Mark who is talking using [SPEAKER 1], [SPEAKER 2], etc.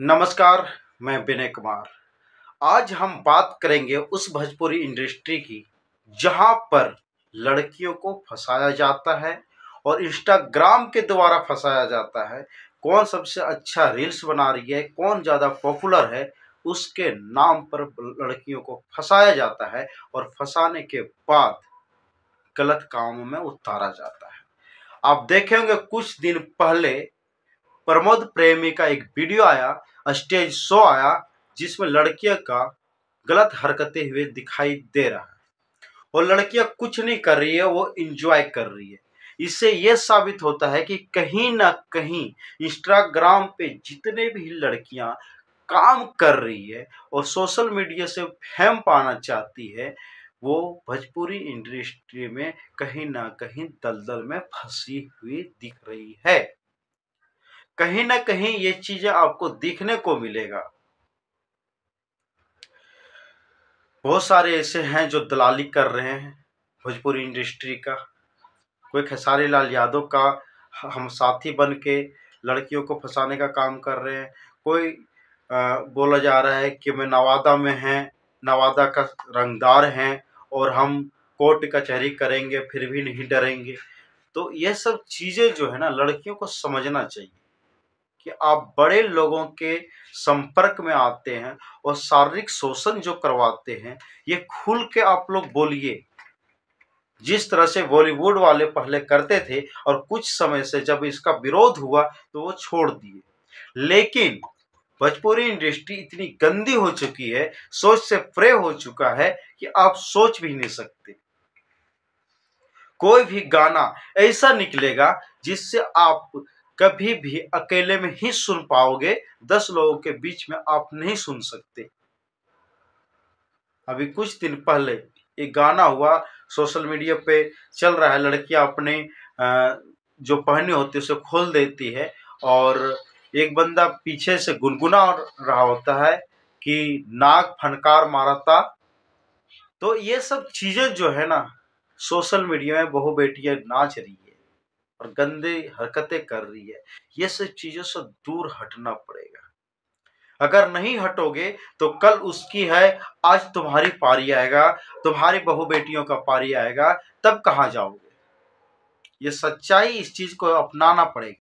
[SPEAKER 1] नमस्कार, मैं विनय कुमार। आज हम बात करेंगे उस भोजपुरी इंडस्ट्री की, जहाँ पर लड़कियों को फंसाया जाता है और इंस्टाग्राम के द्वारा फंसाया जाता है। कौन सबसे अच्छा रील्स बना रही है, कौन ज़्यादा पॉपुलर है, उसके नाम पर लड़कियों को फंसाया जाता है और फंसाने के बाद गलत कामों में उतारा जाता है। आप देखेंगे कुछ दिन पहले प्रमोद प्रेमी का एक वीडियो आया स्टेज शो आया, जिसमें लड़कियाँ का गलत हरकतें हुए दिखाई दे रहा है। और लड़कियाँ कुछ नहीं कर रही है, वो इंजॉय कर रही है। इससे यह साबित होता है कि कहीं ना कहीं इंस्टाग्राम पे जितने भी लड़कियाँ काम कर रही है और सोशल मीडिया से फेम पाना चाहती है, वो भोजपुरी इंडस्ट्री में कहीं ना कहीं दलदल में फंसी हुई दिख रही है। कहीं ना कहीं ये चीज़ें आपको दिखने को मिलेगा। बहुत सारे ऐसे हैं जो दलाली कर रहे हैं भोजपुरी इंडस्ट्री का। कोई खेसारी लाल यादव का हम साथी बन के लड़कियों को फंसाने का काम कर रहे हैं। कोई आ, बोला जा रहा है कि मैं नवादा में हैं नवादा का रंगदार हैं और हम कोर्ट कचहरी करेंगे फिर भी नहीं डरेंगे। तो ये सब चीज़ें जो है ना लड़कियों को समझना चाहिए। कि आप बड़े लोगों के संपर्क में आते हैं और शारीरिक शोषण जो करवाते हैं, ये खुल के आप लोग बोलिए। जिस तरह से बॉलीवुड वाले पहले करते थे और कुछ समय से जब इसका विरोध हुआ तो वो छोड़ दिए। लेकिन भोजपुरी इंडस्ट्री इतनी गंदी हो चुकी है, सोच से प्रे हो चुका है कि आप सोच भी नहीं सकते। कोई भी गाना ऐसा निकलेगा जिससे आप कभी भी अकेले में ही सुन पाओगे। दस लोगों के बीच में आप नहीं सुन सकते। अभी कुछ दिन पहले एक गाना हुआ, सोशल मीडिया पे चल रहा है लड़कियाँ अपने जो पहनी होती है उसे खोल देती है और एक बंदा पीछे से गुनगुना रहा होता है कि नाक फनकार मारता तो ये सब चीज़ें जो है ना, सोशल मीडिया में बहु बेटियाँ नाच रही है। और गंदे हरकतें कर रही है। ये सब चीज़ों से दूर हटना पड़ेगा। अगर नहीं हटोगे तो कल उसकी है, आज तुम्हारी पारी आएगा, तुम्हारी बहु बेटियों का पारी आएगा, तब कहाँ जाओगे? ये सच्चाई इस चीज़ को अपनाना पड़ेगा।